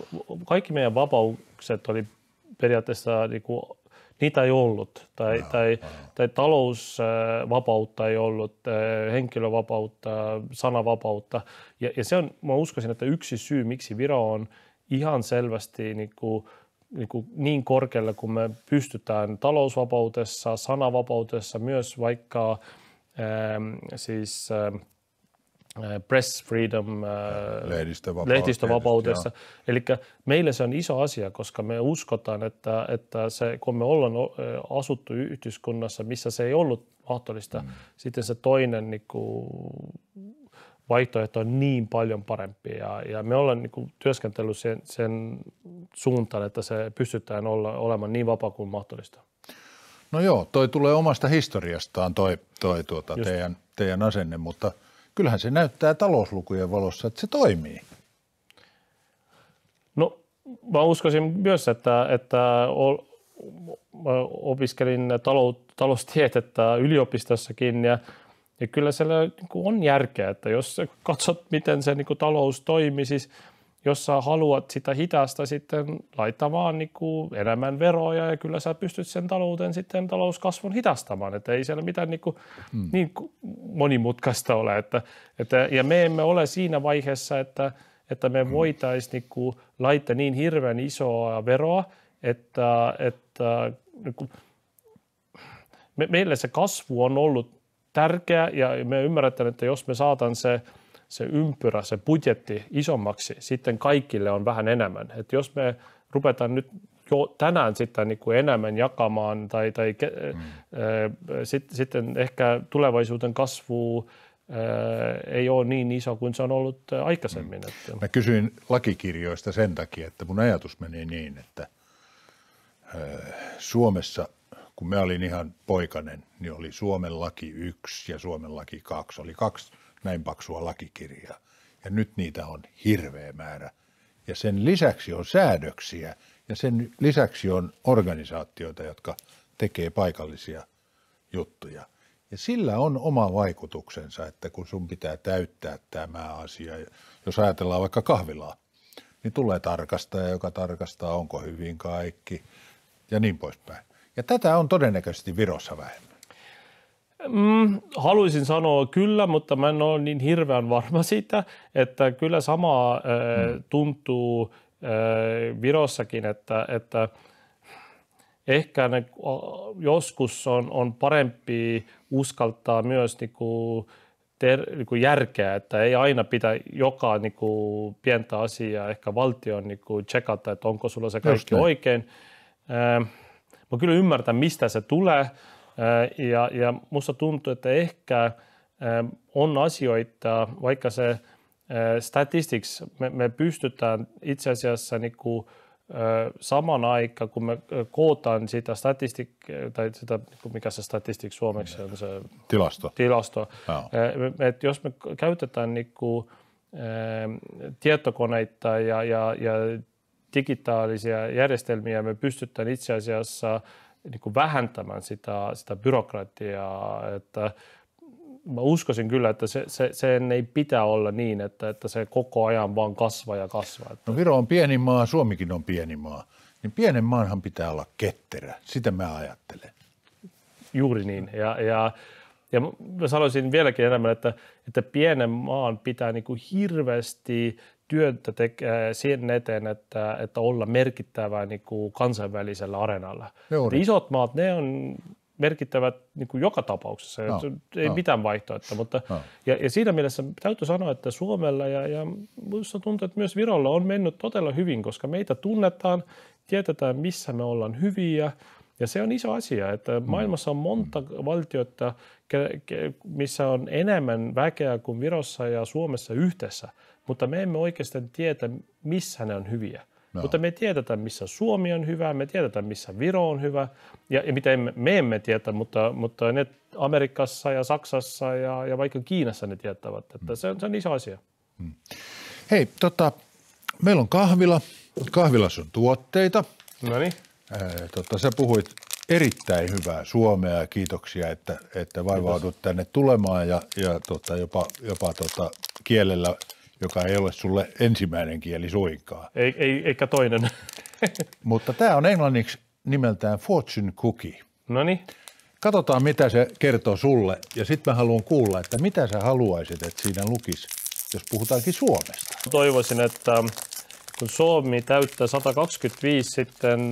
kaikki meidän vapaukset oli periaatteessa niin kuin, niitä ei ollut, tai, no, tai, no. tai talousvapautta ei ollut, henkilövapautta, sanavapautta. Ja, ja se on, mä uskoisin, että yksi syy, miksi Viro on ihan selvästi niin, kuin, niin, kuin niin korkealle, kun me pystytään talousvapautessa, sanavapautessa, myös vaikka ähm, siis ähm, press freedom lehdistövapaudessa. lehdistövapaudessa. Eli meille se on iso asia, koska me uskotaan, että, että se, kun me ollaan asuttu yhteiskunnassa, missä se ei ollut mahdollista, mm. sitten se toinen niin kuin, vaihtoehto on niin paljon parempi ja, ja me ollaan niin kuin, työskentellyt sen, sen suuntaan, että se pystytään olla, olemaan niin vapaa kuin mahdollista. No joo, toi tulee omasta historiastaan toi, toi tuota, teidän, teidän asenne, mutta kyllähän se näyttää talouslukujen valossa, että se toimii. No mä uskoisin myös, että, että opiskelin talou, taloustietettä yliopistossakin ja – ja kyllä siellä niin on järkeä, että jos katsot, miten se niin kuin talous toimii, siis jos sä haluat sitä hitaasta sitten laittaa vaan niin kuin enemmän veroja ja kyllä sä pystyt sen talouden sitten talouskasvun hidastamaan, että ei siellä mitään niin, kuin, hmm. niin monimutkaista ole. Että, että, ja me emme ole siinä vaiheessa, että, että me hmm. voitaisiin niin laittaa niin hirveän isoa veroa, että, että niin kuin, me, meille se kasvu on ollut tärkeä ja me ymmärretään, että jos me saatan se, se ympyrä, se budjetti isommaksi, sitten kaikille on vähän enemmän. Että jos me ruvetaan nyt jo tänään sitten niin kuin enemmän jakamaan tai, tai mm. äh, sit, sitten ehkä tulevaisuuden kasvu äh, ei ole niin iso kuin se on ollut aikaisemmin. Mm. Että. Mä kysyin lakikirjoista sen takia, että mun ajatus meni niin, että äh, Suomessa – kun mä olin ihan poikanen, niin oli Suomen laki 1 ja Suomen laki 2. Oli kaksi näin paksua lakikirjaa. Ja nyt niitä on hirveä määrä. Ja sen lisäksi on säädöksiä ja sen lisäksi on organisaatioita, jotka tekee paikallisia juttuja. Ja sillä on oma vaikutuksensa, että kun sun pitää täyttää tämä asia, jos ajatellaan vaikka kahvilaa, niin tulee tarkastaja, joka tarkastaa, onko hyvin kaikki ja niin poispäin. Ja tätä on todennäköisesti Virossa vähemmän. Mm, haluaisin sanoa kyllä, mutta mä en ole niin hirveän varma siitä, että kyllä sama äh, tuntuu äh, Virossakin, että, että ehkä ne, joskus on, on parempi uskaltaa myös niinku, ter, niinku järkeä, että ei aina pitää joka niinku, pientä asiaa ehkä valtion niinku, checkata, että onko sulla se kaikki oikein. Äh, mä kyllä ymmärtän, mistä se tulee ja, ja musta tuntuu, että ehkä on asioita, vaikka se statistics, me, me pystytään itse asiassa niin kuin, saman aikaan, kun me kootaan sitä statistik, tai sitä, mikä se statistik suomeksi on se tilasto, tilasto. että jos me käytetään niin kuin, tietokoneita ja, ja, ja digitaalisia järjestelmiä me pystytään itse asiassa niin kuin vähentämään sitä, sitä byrokratiaa, että mä uskoisin kyllä, että se, se, sen ei pitää olla niin, että, että se koko ajan vaan kasvaa ja kasvaa. Että... No Viro on pieni maa, Suomikin on pieni maa, niin pienen maanhan pitää olla ketterä, sitä mä ajattelen. Juuri niin, ja, ja, ja mä sanoisin vieläkin enemmän, että, että pienen maan pitää niin kuin hirveästi työtä tekee sen eteen, että, että olla merkittävä niin kuin kansainvälisellä areenalla. Isot maat, ne on merkittävät niin kuin joka tapauksessa, no, ei no. mitään vaihtoehtoa. Mutta, no. ja, ja siinä mielessä täytyy sanoa, että Suomella ja, ja minusta tuntuu, että myös Virolla on mennyt todella hyvin, koska meitä tunnetaan, tiedetään missä me ollaan hyviä, ja se on iso asia, että mm. maailmassa on monta mm. valtiota, missä on enemmän väkeä kuin Virossa ja Suomessa yhdessä – mutta me emme oikeastaan tiedä, missä ne on hyviä. No. Mutta me tiedetään, missä Suomi on hyvä, me tiedetään, missä Viro on hyvä, ja, ja mitä emme, me emme tiedä, mutta, mutta ne Amerikassa ja Saksassa ja, ja vaikka Kiinassa ne tietävät, että mm. se, on, se on iso asia. Mm. Hei, tota, meillä on kahvila, kahvilassa on tuotteita. No niin. tota, sä puhuit erittäin hyvää suomea ja kiitoksia, että, että vaivaudut tänne tulemaan ja, ja tota, jopa, jopa tota, kielellä, joka ei ole sulle ensimmäinen kieli suinkaan. Ei, ei, eikä toinen. Mutta tämä on englanniksi nimeltään fortune cookie. no niin, Katsotaan, mitä se kertoo sulle ja sitten mä haluan kuulla, että mitä sä haluaisit, että siinä lukisi, jos puhutaankin Suomesta. toivoisin, että kun Suomi täyttää 125, sitten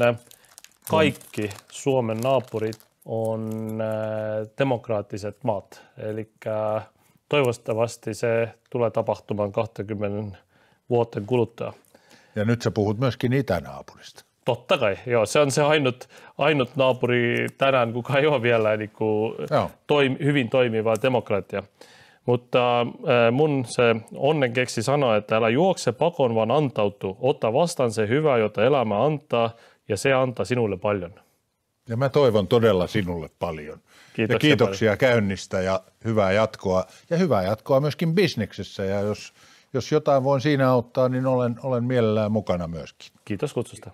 kaikki Suomen naapurit on äh, demokraattiset maat. Eli toivottavasti se tulee tapahtumaan 20 vuotten kuluttua. Ja nyt sä puhut myöskin itänaapurista. Totta kai, joo. Se on se ainut, ainut naapuri tänään, kuka ei ole vielä niin kuin toim, hyvin toimiva demokratia. Mutta äh, mun se onnen keksi sanoa, että älä juokse pakon, vaan antautu. Ota vastaan se hyvä, jota elämä antaa, ja se antaa sinulle paljon. Ja mä toivon todella sinulle paljon. Kiitoksia ja kiitoksia käynnistä ja hyvää jatkoa. Ja hyvää jatkoa myöskin bisneksessä. Ja jos, jos jotain voin siinä auttaa, niin olen, olen mielellään mukana myöskin. Kiitos kutsusta.